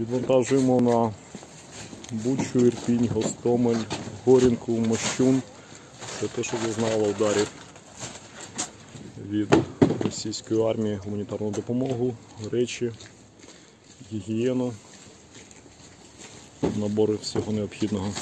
Відвантажуємо на Бучу, Ірпінь, Гостомель, Горінку, Мощун. Це те, що зазнало ударів від російської армії, гуманітарну допомогу, речі, гігієну, набори всього необхідного.